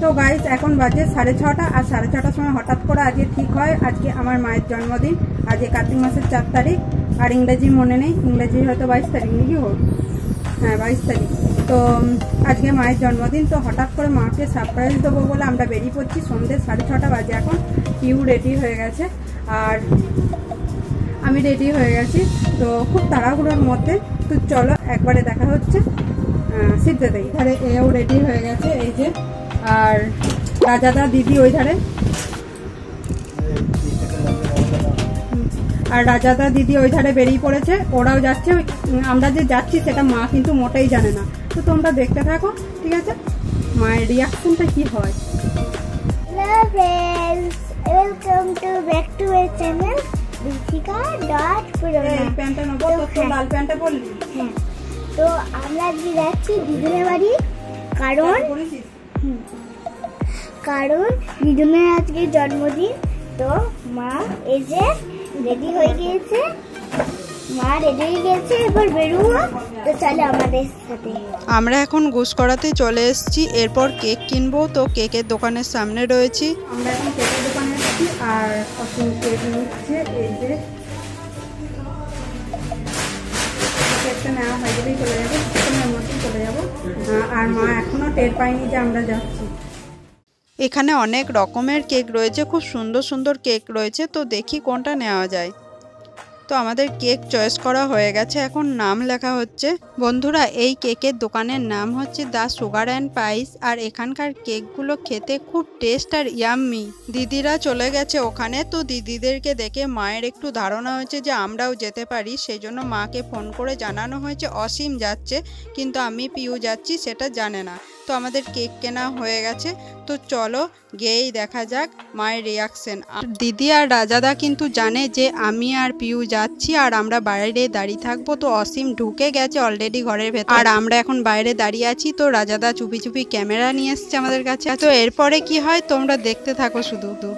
তো গাইস এখন বাজে সাড়ে ছটা, আর সাড়ে ছটার সময় হঠাৎ করে আজকে ঠিক হয়। আজকে আমার মায়ের জন্মদিন। আজকে কার্তিক মাসের চার তারিখ। আর ইংরেজি মনে নেই। ইংরেজি হয়তো বাইশ তারিখ নাকি হোক হ্যাঁ বাইশ তারিখ। তো আজকে মায়ের জন্মদিন। তো হঠাৎ করে মাকে সারপ্রাইজ দেবো বলে আমরা বেরিয়ে পড়ছি। সন্ধ্যে সাড়ে ছটা বাজে এখন। পিউ রেডি হয়ে গেছে। আর আমি রেডি হয়ে গেছি। তো খুব তাড়াহুড়োর মধ্যে। তো চলো, একবারে দেখা হচ্ছে। সিদ্ধ সিদ্ধাতেই ধারে এও রেডি হয়ে গেছে। এই যে আর রাজাদা দিদি ওই ধারে। আর রাজাদা দিদি ওই ধারে বেরিয়ে পড়েছে ওরাও যাচ্ছে আমরা যে যাচ্ছি সেটা মা কিন্তু মোটেই জানে না। তো তোমরা দেখতে থাকো ঠিক আছে? মায়ের রিয়াকশনটা কি হয়? Dot এই প্যান্টটা নেব তো লাল প্যান্টটা পরলি। হ্যাঁ তো আমরা আজকে যাচ্ছি দিদুনের বাড়ি কারণ কারণ দিদুনের আজকে জন্মদিন। তো মা এসে রেডি হয়ে গিয়েছে। মা রেডি হয়ে গিয়েছে এবার বেরোবো। তো চলে আমাদের সাথে। আমরা এখন গোস করাতে চলে এসেছি। এরপর কেক কিনবো। তো কেকের দোকানের সামনে রয়েছি। আমরা এখন কেকের দোকানে আছি আর অসীম কেক নিচ্ছে। এই যে কেকটা নেওয়া হয়ে গেলেই চলে যাব। কিছুক্ষণের মধ্যে চলে যাব। আর মা এখনও টের পায়নি যে আমরা যাচ্ছি। এখানে অনেক রকমের কেক রয়েছে, খুব সুন্দর সুন্দর কেক রয়েছে, তো দেখি কোনটা নেওয়া যায়। তো আমাদের কেক চয়েস করা হয়ে গেছে, এখন নাম লেখা হচ্ছে, বন্ধুরা, এই কেকের দোকানের নাম হচ্ছে দ্য সুগার অ্যান্ড পাইস, আর এখানকার কেকগুলো খেতে খুব টেস্ট আর ইয়াম্মি। দিদিরা চলে গেছে ওখানে, তো দিদিদেরকে দেখে মায়ের একটু ধারণা হয়েছে যে আমরাও যেতে পারি সেই জন্য মাকে ফোন করে জানানো হয়েছে, অসীম যাচ্ছে, কিন্তু আমি পিউ যাচ্ছি, সেটা জানে না। তো আমাদের কেক কেনা হয়ে গেছে। তো চলো গিয়েই দেখা যাক মায়ের রিয়াকশন দিদি আর রাজাদা কিন্তু জানে যে আমি আর পিউ যাচ্ছি আর আমরা বাইরে দাঁড়িয়ে থাকব। তো অসীম ঢুকে গেছে অলরেডি ঘরের ভেতর। আর আমরা এখন বাইরে দাঁড়িয়ে আছি। তো রাজাদা চুপি চুপি ক্যামেরা নিয়ে এসছে আমাদের কাছে। তো এরপরে কি হয় তোমরা দেখতে থাকো শুধু। তো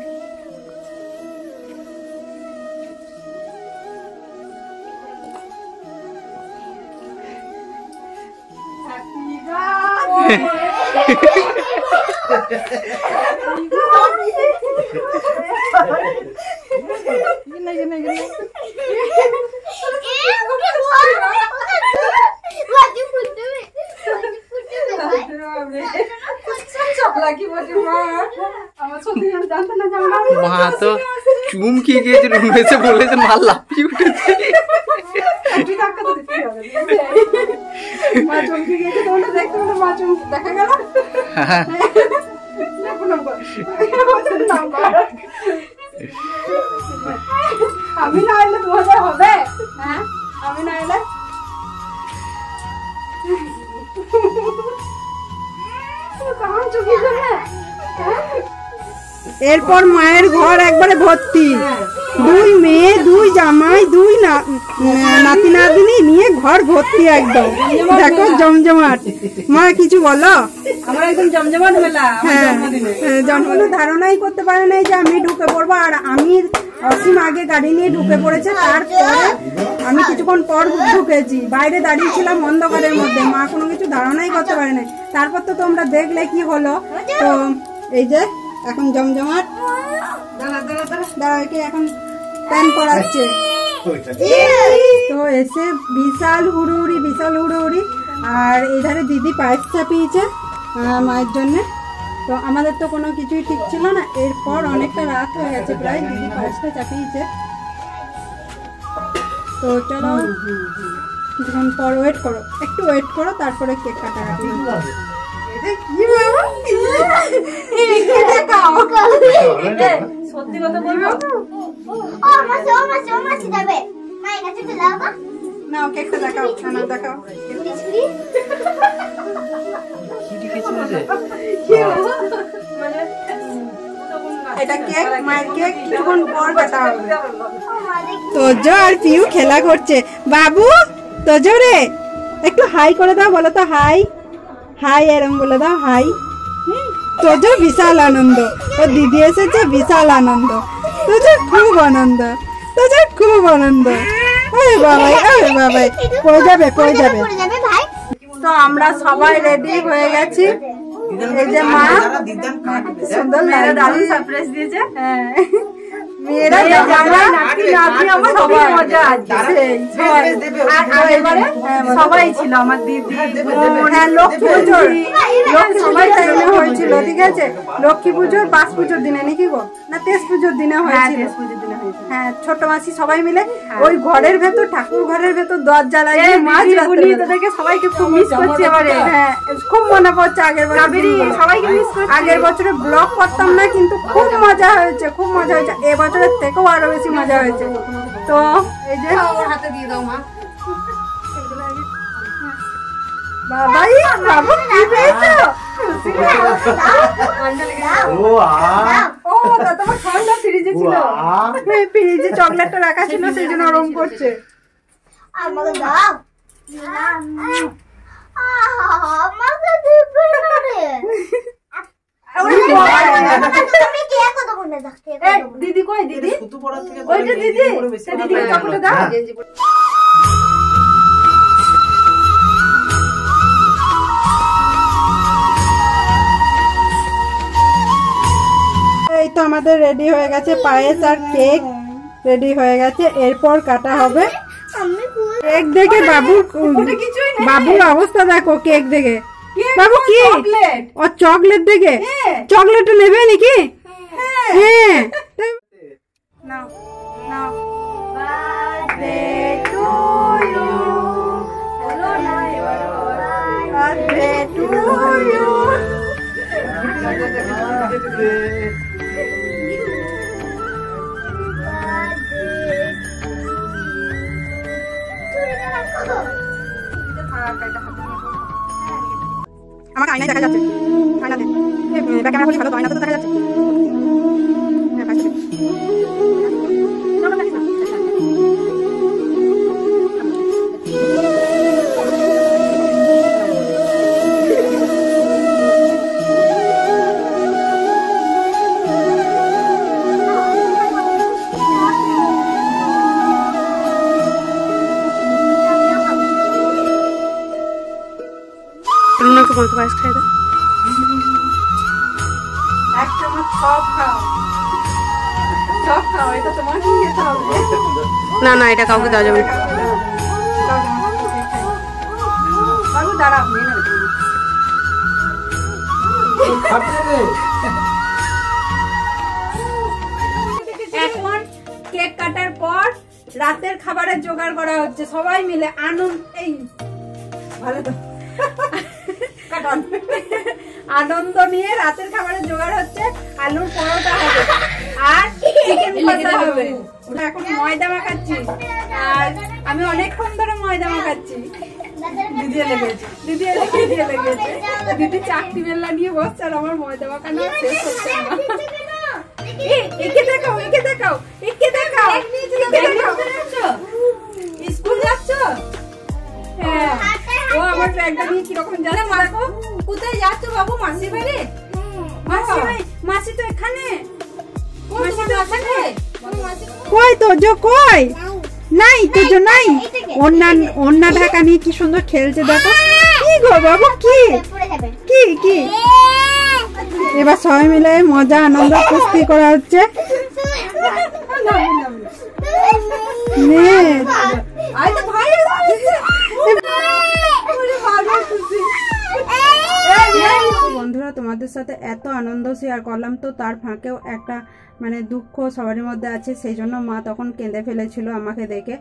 চুমকি গিয়েছে রুমে এসে বলেছে মা লাফিয়ে উঠেছে মা চমকে গিয়েছে তোমরা দেখতে পেলে মা চমক আমি না এলে তোমাদের হবে হ্যাঁ আমি না এলে কেমন চুকি করবে এরপর মায়ের ঘর একবারে ভর্তি। দুই মেয়ে দুই জামাই দুই নাতি নাতনি নিয়ে ঘর ভর্তি একদম। দেখো জমজমাট। মা কিছু বলো? আমার একদম জমজমাট মেলা হ্যাঁ হ্যাঁ, জন্মদিন ধারণাই করতে পারে নাই যে আমি ঢুকে পড়ব আর আমি অসীম আগে গাড়ি নিয়ে ঢুকে পড়েছে। তারপরে আমি কিছুক্ষণ পর ঢুকেছি। বাইরে দাঁড়িয়েছিলাম অন্ধকারের মধ্যে। মা কোনো কিছু ধারণাই করতে পারে নাই। তারপর তো তোমরা দেখলে কি হলো? তো এই যে এখন জমজমাট। এখন তো এসে বিশাল বিশাল আর এধারে দিদি চাপিয়েছে মায়ের জন্য। তো আমাদের তো কোনো কিছুই ঠিক ছিল না। এরপর অনেকটা রাত হয়ে গেছে প্রায়, দিদি পায়েসটা চাপিয়েছে। তো চলো, কিছুক্ষণ পর ওয়েট করো। একটু ওয়েট করো, তারপরে কেক কাটাকাটি হবে। এটা কেক মায়ের কেক আর পিউ খেলা করছে। বাবু তোজো রে একটু হাই করে দাও, বলো তো হাই। হাই এরম বলে দাও হাই। তোজো বিশাল আনন্দ ও দিদি এসেছে বিশাল আনন্দ। তোজো খুব আনন্দ তোজো খুব আনন্দ। ওরে বাবাই ওরে বাবাই। পড়ে যাবে পড়ে যাবে? তো আমরা সবাই রেডি হয়ে গেছি। এই যে মা সুন্দর লাগছে। দারুণ সারপ্রাইজ দিয়েছে। হ্যাঁ। মেয়েরা মেয়েরা জামাই, নাতি, নাতি, আমার সবাই। মজা ছিল আমার দিদি হ্যাঁ লক্ষ্মী সবাই হয়েছিল ঠিক আছে লক্ষ্মী পুজোর পাঁচ পুজোর দিনে নাকি গো? না তেজ পুজোর দিনে হয়েছিল? তেজ পুজোর দিনে হয়েছিল। হ্যাঁ ছোট মাসি সবাই মিলে ওই ঘরের ভেতর ঠাকুর ঘরের ভেতর দরজা লাগিয়ে মাছ তোদেরকে সবাইকে খুব মিস করছি এবারে। হ্যাঁ খুব মনে পড়ছে আগের বছর। সবাইকে মিস করছি। আগের বছরে ব্লগ করতাম না কিন্তু খুব মজা হয়েছে খুব মজা হয়েছে। এবছরের থেকেও আরও বেশি মজা হয়েছে। তো এই যে ওর হাতে দিয়ে দাও মা। বাবাই বাবু কি পেয়েছ? ও আ ও তোমার ঠান্ডা ফ্রিজে ছিল। ফ্রিজে চকলেটটা রাখা ছিল সেই জন্য ওরম করছে। আমাকে দাও আমাকে দিবে না রে দিদি কই দিদি? দিদি চকলেট দাও। এই তো আমাদের রেডি হয়ে গেছে পায়েস আর কেক রেডি হয়ে গেছে এরপর কাটা হবে কেক দেখে বাবু বাবুর অবস্থা দেখো কেক দেখে। বাবু কি? চকলেট ও চকলেট দেখে? চকলেট নেবে নাকি? হ্যাঁ। নাও নাও। ব্যাক ক্যামেরা খুলে ভালো তো আয়নাতে তো দেখা যাচ্ছে হ্যাঁ, পাশে। রুনাকে বলতে পায়েস খাই সব খাও সব খাও এটা তোমার খেতে হবে? না না এটা কাউকে দেওয়া যাবে দাঁড়াও নিয়ে এখন কেক কাটার পর রাতের খাবারের জোগাড় করা হচ্ছে। সবাই মিলে আনন্দ এই ভালো তো। কাটন। আনন্দ নিয়ে রাতের খাবারের জোগাড় হচ্ছে আলুর পরোটা হবে। আর চিকেন কষা হবে। ওটা এখন ময়দা মাখাচ্ছি। আর আমি অনেকক্ষণ ধরে ময়দা মাখাচ্ছি। দিদি লেগেছে দিদি দিয়ে লেগেছে দিদি চাকরি বেল্লা নিয়ে বসছে আর আমার ময়দা মাখানো শেষ হচ্ছে না। একে দেখাও একে দেখাও একে দেখাও একে দেখাও। স্কুল যাচ্ছ? ব্যাগটা নিয়ে কীরকম যাচ্ছে দেখো। কোথায় যাচ্ছ বাবু? মাসি বাড়ি? মাসি বাড়ি। মাসি তো এখানে। মাসি তো এখানে। কই তো জো কই নাই তো জো নাই। অন্যা অন্যা ঢাকা নিয়ে কি সুন্দর খেলছে দেখো। কি গো বাবু কি? কি কি? এবার সবাই মিলে মজা আনন্দ কুস্তি করা হচ্ছে। নে তোমাদের সাথে এত আনন্দ শেয়ার করলাম তো তার ফাঁকেও একটা মানে দুঃখ সবারই মধ্যে আছে, সেই জন্য মা তখন কেঁদে ফেলেছিল আমাকে দেখে।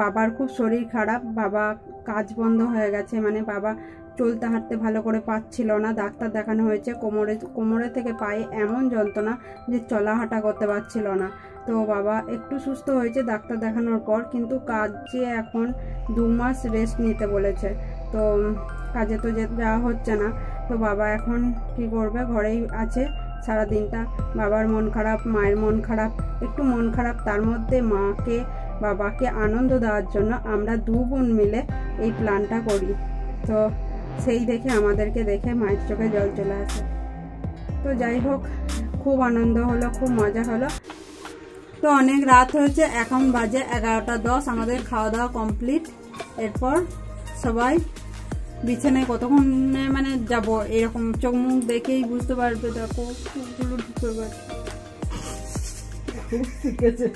বাবার খুব শরীর খারাপ, বাবা কাজ বন্ধ হয়ে গেছে মানে বাবা চলতে হাঁটতে ভালো করে পাচ্ছিল না, ডাক্তার দেখানো হয়েছে, কোমরে কোমরে থেকে পায়ে এমন যন্ত্রণা যে চলা হাঁটা করতে পারছিল না। তো বাবা একটু সুস্থ হয়েছে ডাক্তার দেখানোর পর, কিন্তু কাজে এখন দু মাস রেস্ট নিতে বলেছে। তো কাজে তো যাওয়া হচ্ছে না। তো বাবা এখন কি করবে? ঘরেই আছে সারা দিনটা বাবার মন খারাপ, মায়ের মন খারাপ, একটু মন খারাপ, তার মধ্যে মাকে, বাবাকে আনন্দ দেওয়ার জন্য আমরা দু বোন মিলে এই প্ল্যানটা করি। তো সেই দেখে আমাদেরকে দেখে মায়ের চোখে জল চলে আসে। তো যাই হোক, খুব আনন্দ হলো, খুব মজা হলো। তো অনেক রাত হয়েছে, এখন বাজে এগারোটা দশ, আমাদের খাওয়া দাওয়া কমপ্লিট। এরপর সবাই বিছানায় কতক্ষণে মানে যাব এরকম চোখ মুখ দেখেই বুঝতে পারবে দেখো চোখগুলো ঢুকে গেছে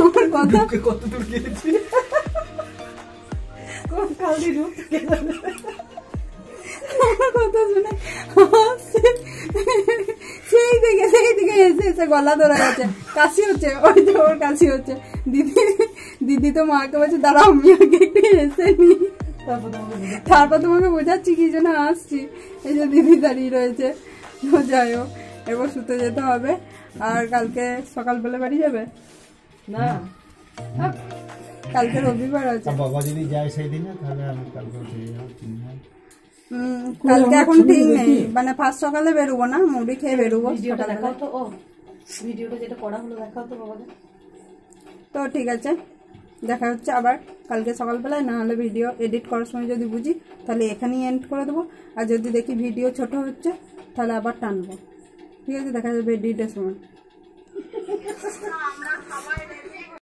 আমার কথা কত দূর গিয়েছি কথা শুনে। সেই দিকে সেই দিকে এসে এসে গলা ধরে গেছে কাশি হচ্ছে ওই যে ওর কাশি হচ্ছে। দিদি দিদি তো মাকে বলছে দাঁড়া আমি আগে একটু এসে নি তারপর তোমাকে বোঝাচ্ছি কি জন্য আসছি। এই যে দিদি দাঁড়িয়ে রয়েছে। যাই হোক এবার শুতে যেতে হবে। আর কালকে সকালবেলা বাড়ি যাবে? না। কালকে রবিবার আছে। বাবা যদি যায় সেই দিনে তাহলে আমি কালকে কালকে এখন ঠিক নেই। মানে ফার্স্ট সকালে বেরোবো না মুড়ি খেয়ে বেরোবো তো ভিডিওটা যেটা করা হলো দেখাও তো বাবাকে তো ঠিক আছে দেখা হচ্ছে আবার কালকে সকালবেলায় না হলে ভিডিও এডিট করার সময় যদি বুঝি তাহলে এখানেই এন্ড করে দেবো। আর যদি দেখি ভিডিও ছোট হচ্ছে তাহলে আবার টানবো। ঠিক আছে দেখা যাবে এডিটের সময়।